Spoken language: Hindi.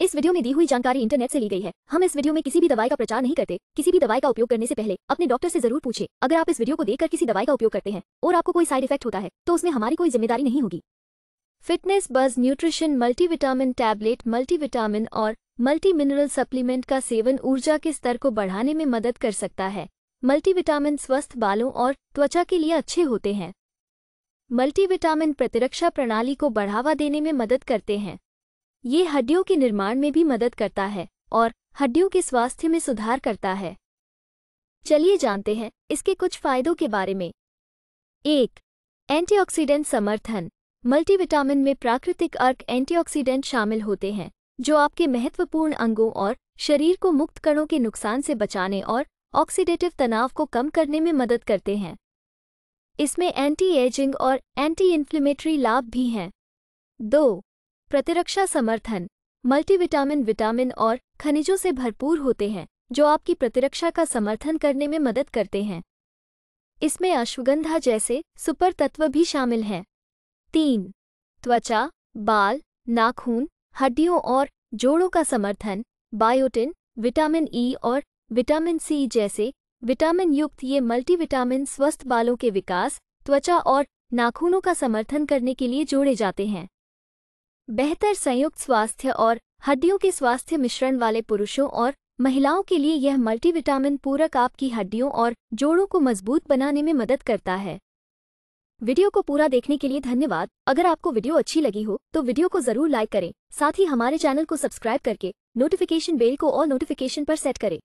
इस वीडियो में दी हुई जानकारी इंटरनेट से ली गई है। हम इस वीडियो में किसी भी दवाई का प्रचार नहीं करते। किसी भी दवाई का उपयोग करने से पहले अपने डॉक्टर से ज़रूर पूछे। अगर आप इस वीडियो को देखकर किसी दवाई का उपयोग करते हैं और आपको कोई साइड इफ़ेक्ट होता है तो उसमें हमारी कोई ज़िम्मेदारी नहीं होगी। Fitness buzz nutrition multivitamin tablet, multivitamin और मल्टी मिनरल सप्लीमेंट का सेवन ऊर्जा के स्तर को बढ़ाने में मदद कर सकता है। मल्टीविटामिन स्वस्थ बालों और त्वचा के लिए अच्छे होते हैं। मल्टीविटामिन प्रतिरक्षा प्रणाली को बढ़ावा देने में मदद करते हैं। ये हड्डियों के निर्माण में भी मदद करता है और हड्डियों के स्वास्थ्य में सुधार करता है। चलिए जानते हैं इसके कुछ फायदों के बारे में। एक, एंटीऑक्सीडेंट समर्थन। मल्टीविटामिन में प्राकृतिक अर्क एंटीऑक्सीडेंट शामिल होते हैं, जो आपके महत्वपूर्ण अंगों और शरीर को मुक्त कणों के नुकसान से बचाने और ऑक्सीडेटिव तनाव को कम करने में मदद करते हैं। इसमें एंटी एजिंग और एंटी इन्फ्लेमेटरी लाभ भी हैं। दो प्रतिरक्षा समर्थन, मल्टीविटामिन, विटामिन और खनिजों से भरपूर होते हैं, जो आपकी प्रतिरक्षा का समर्थन करने में मदद करते हैं। इसमें अश्वगंधा जैसे सुपर तत्व भी शामिल हैं। तीन, त्वचा, बाल, नाखून, हड्डियों और जोड़ों का समर्थन, बायोटिन, विटामिन ई और विटामिन सी जैसे विटामिन युक्त ये मल्टीविटामिन स्वस्थ बालों के विकास, त्वचा और नाखूनों का समर्थन करने के लिए जोड़े जाते हैं। बेहतर संयुक्त स्वास्थ्य और हड्डियों के स्वास्थ्य मिश्रण वाले पुरुषों और महिलाओं के लिए यह मल्टीविटामिन पूरक आपकी हड्डियों और जोड़ों को मज़बूत बनाने में मदद करता है। वीडियो को पूरा देखने के लिए धन्यवाद। अगर आपको वीडियो अच्छी लगी हो तो वीडियो को ज़रूर लाइक करें। साथ ही हमारे चैनल को सब्सक्राइब करके नोटिफिकेशन बेल को ऑल नोटिफिकेशन पर सेट करें।